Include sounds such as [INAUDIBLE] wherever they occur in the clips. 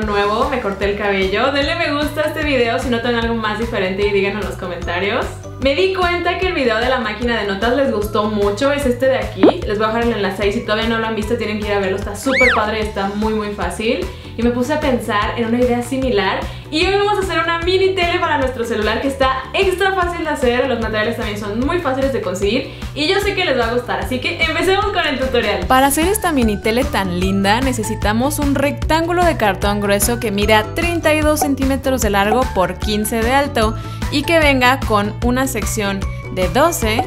nuevo, me corté el cabello. Denle me gusta a este video si notan algo más diferente y díganlo en los comentarios. Me di cuenta que el video de la máquina de notas les gustó mucho, es este de aquí. Les voy a dejar el enlace ahí, si todavía no lo han visto tienen que ir a verlo, está súper padre y está muy muy fácil. Y me puse a pensar en una idea similar y hoy vamos a hacer una mini tele para nuestro celular que está extra fácil de hacer, los materiales también son muy fáciles de conseguir y yo sé que les va a gustar, así que empecemos con el tutorial. Para hacer esta mini tele tan linda necesitamos un rectángulo de cartón grueso que mida 32 centímetros de largo por 15 de alto y que venga con una sección de 12,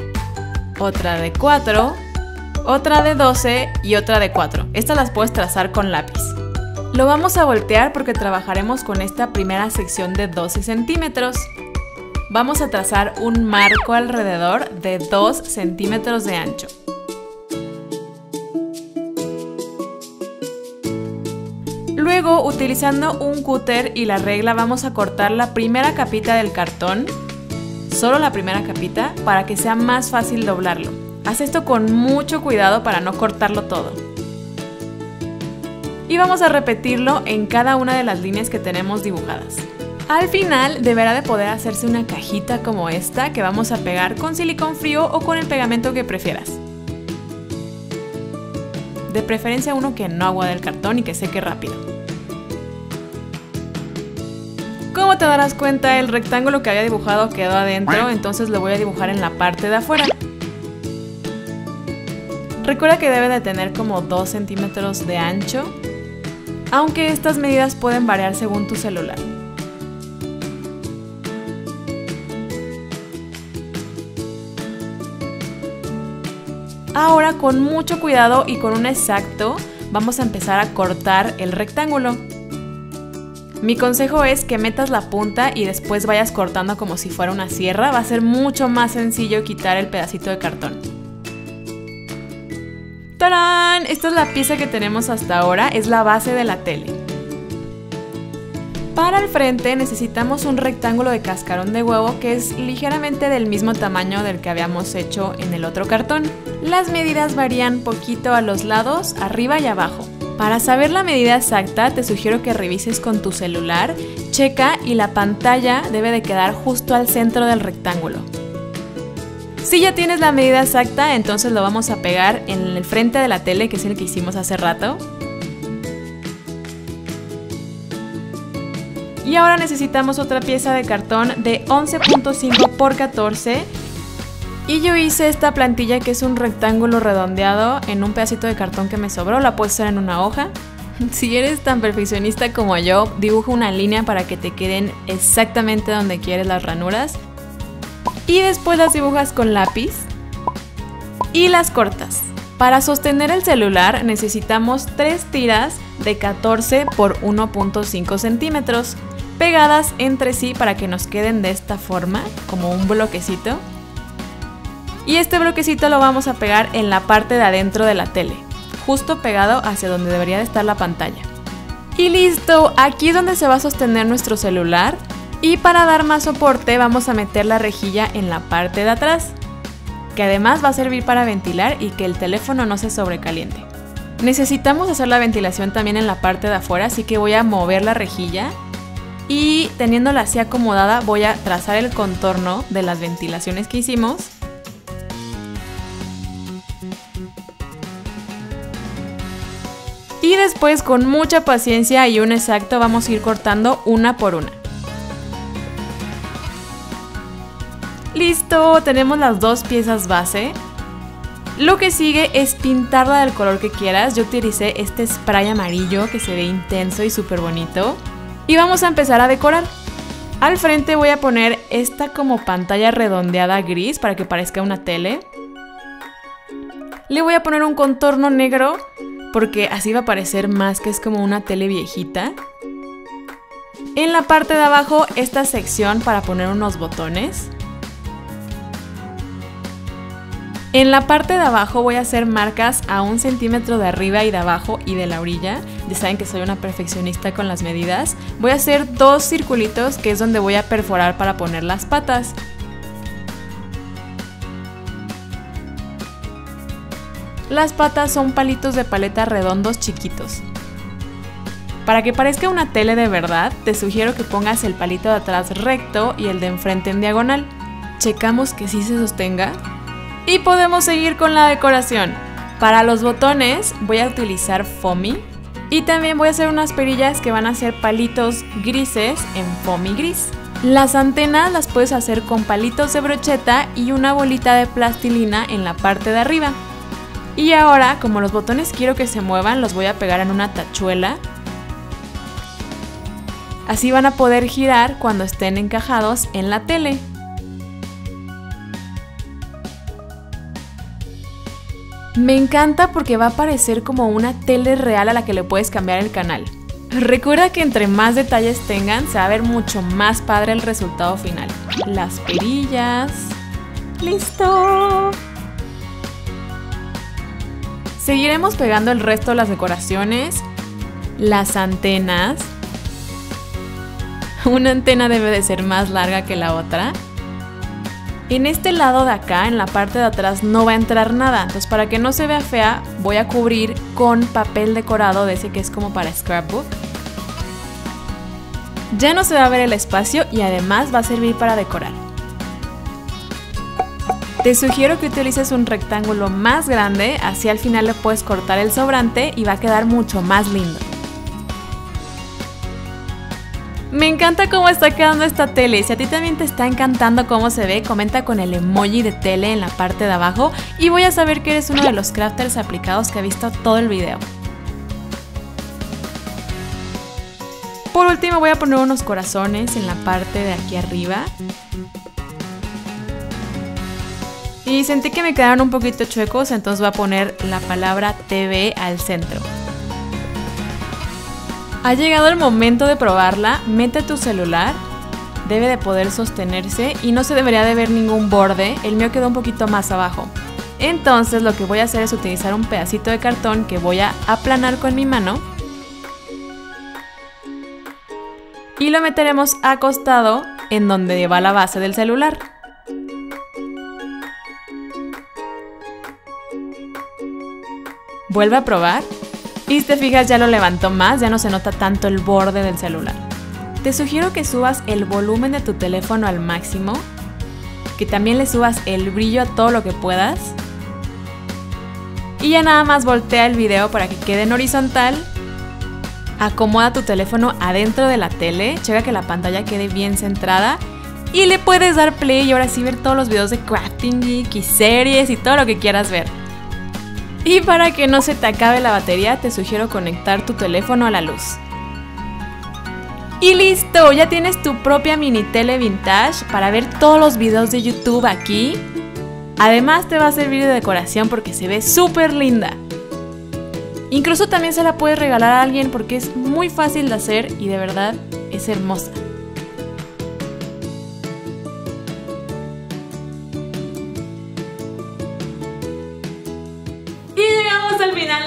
otra de 4, otra de 12 y otra de 4. Estas las puedes trazar con lápiz. Lo vamos a voltear porque trabajaremos con esta primera sección de 12 centímetros. Vamos a trazar un marco alrededor de 2 centímetros de ancho. Luego, utilizando un cúter y la regla, vamos a cortar la primera capita del cartón, solo la primera capita, para que sea más fácil doblarlo. Haz esto con mucho cuidado para no cortarlo todo y vamos a repetirlo en cada una de las líneas que tenemos dibujadas. Al final deberá de poder hacerse una cajita como esta que vamos a pegar con silicón frío o con el pegamento que prefieras. De preferencia uno que no agua del cartón y que seque rápido. Como te darás cuenta, el rectángulo que había dibujado quedó adentro, entonces lo voy a dibujar en la parte de afuera. Recuerda que debe de tener como 2 centímetros de ancho aunque estas medidas pueden variar según tu celular. Ahora con mucho cuidado y con un exacto vamos a empezar a cortar el rectángulo. Mi consejo es que metas la punta y después vayas cortando como si fuera una sierra, va a ser mucho más sencillo quitar el pedacito de cartón. Esta es la pieza que tenemos hasta ahora, es la base de la tele. Para el frente necesitamos un rectángulo de cascarón de huevo que es ligeramente del mismo tamaño del que habíamos hecho en el otro cartón. Las medidas varían poquito a los lados, arriba y abajo. Para saber la medida exacta te sugiero que revises con tu celular, checa y la pantalla debe de quedar justo al centro del rectángulo. Si ya tienes la medida exacta, entonces lo vamos a pegar en el frente de la tele, que es el que hicimos hace rato. Y ahora necesitamos otra pieza de cartón de 11.5 por 14 y yo hice esta plantilla que es un rectángulo redondeado en un pedacito de cartón que me sobró, la puedes hacer en una hoja. [LAUGHS] Si eres tan perfeccionista como yo, dibuja una línea para que te queden exactamente donde quieres las ranuras y después las dibujas con lápiz y las cortas. Para sostener el celular necesitamos tres tiras de 14 por 1.5 centímetros pegadas entre sí para que nos queden de esta forma, como un bloquecito. Y este bloquecito lo vamos a pegar en la parte de adentro de la tele, justo pegado hacia donde debería de estar la pantalla. Y listo, aquí es donde se va a sostener nuestro celular y para dar más soporte vamos a meter la rejilla en la parte de atrás, que además va a servir para ventilar y que el teléfono no se sobrecaliente. Necesitamos hacer la ventilación también en la parte de afuera, así que voy a mover la rejilla y teniéndola así acomodada voy a trazar el contorno de las ventilaciones que hicimos. Y después con mucha paciencia y un exacto vamos a ir cortando una por una. Listo, tenemos las dos piezas base. Lo que sigue es pintarla del color que quieras. Yo utilicé este spray amarillo que se ve intenso y súper bonito. Y vamos a empezar a decorar. Al frente voy a poner esta como pantalla redondeada gris para que parezca una tele. Le voy a poner un contorno negro porque así va a parecer más que es como una tele viejita. En la parte de abajo esta sección para poner unos botones. En la parte de abajo voy a hacer marcas a un centímetro de arriba y de abajo y de la orilla. Ya saben que soy una perfeccionista con las medidas. Voy a hacer dos circulitos que es donde voy a perforar para poner las patas. Las patas son palitos de paleta redondos chiquitos. Para que parezca una tele de verdad, te sugiero que pongas el palito de atrás recto y el de enfrente en diagonal. Checamos que sí se sostenga. Y podemos seguir con la decoración. Para los botones voy a utilizar foamy y también voy a hacer unas perillas que van a ser palitos grises en foamy gris. Las antenas las puedes hacer con palitos de brocheta y una bolita de plastilina en la parte de arriba. Y ahora, como los botones quiero que se muevan, los voy a pegar en una tachuela. Así van a poder girar cuando estén encajados en la tele. Me encanta porque va a parecer como una tele real a la que le puedes cambiar el canal. Recuerda que entre más detalles tengan, se va a ver mucho más padre el resultado final. Las perillas. ¡Listo! Seguiremos pegando el resto de las decoraciones. Las antenas. Una antena debe de ser más larga que la otra. En este lado de acá, en la parte de atrás, no va a entrar nada. Entonces, para que no se vea fea, voy a cubrir con papel decorado de ese que es como para scrapbook. Ya no se va a ver el espacio y además va a servir para decorar. Te sugiero que utilices un rectángulo más grande, así al final le puedes cortar el sobrante y va a quedar mucho más lindo. Me encanta cómo está quedando esta tele. Si a ti también te está encantando cómo se ve, comenta con el emoji de tele en la parte de abajo y voy a saber que eres uno de los crafters aplicados que ha visto todo el video. Por último voy a poner unos corazones en la parte de aquí arriba. Y sentí que me quedaron un poquito chuecos, entonces voy a poner la palabra TV al centro. Ha llegado el momento de probarla, mete tu celular, debe de poder sostenerse y no se debería de ver ningún borde, el mío quedó un poquito más abajo. Entonces lo que voy a hacer es utilizar un pedacito de cartón que voy a aplanar con mi mano. Y lo meteremos acostado en donde va la base del celular. Vuelve a probar y si te fijas ya lo levantó más, ya no se nota tanto el borde del celular. Te sugiero que subas el volumen de tu teléfono al máximo, que también le subas el brillo a todo lo que puedas. Y ya nada más voltea el video para que quede en horizontal. Acomoda tu teléfono adentro de la tele, checa que la pantalla quede bien centrada y le puedes dar play y ahora sí ver todos los videos de Crafting Geek y series y todo lo que quieras ver. Y para que no se te acabe la batería, te sugiero conectar tu teléfono a la luz. Y listo, ya tienes tu propia mini tele vintage para ver todos los videos de YouTube aquí. Además te va a servir de decoración porque se ve súper linda. Incluso también se la puedes regalar a alguien porque es muy fácil de hacer y de verdad es hermosa.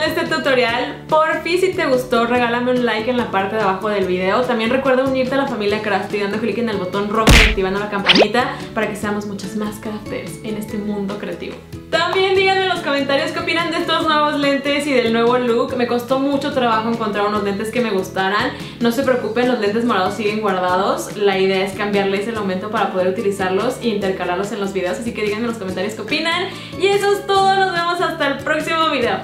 Este tutorial. Por fin, si te gustó, regálame un like en la parte de abajo del video. También recuerda unirte a la familia Crafty dando clic en el botón rojo y activando la campanita para que seamos muchas más crafters en este mundo creativo. También díganme en los comentarios qué opinan de estos nuevos lentes y del nuevo look. Me costó mucho trabajo encontrar unos lentes que me gustaran. No se preocupen, los lentes morados siguen guardados. La idea es cambiarles el aumento para poder utilizarlos e intercalarlos en los videos. Así que díganme en los comentarios qué opinan. Y eso es todo, nos vemos hasta el próximo video.